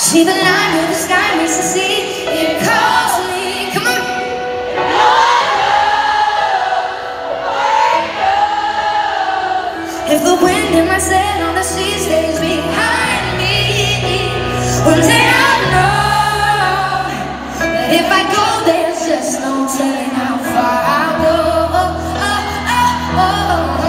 See the line where the sky meets the sea. It calls me. Come on. If the wind in my sail on the sea stays behind me, one day I'll know that if I go, there's just no telling how far I'll go. Oh, oh, oh, oh.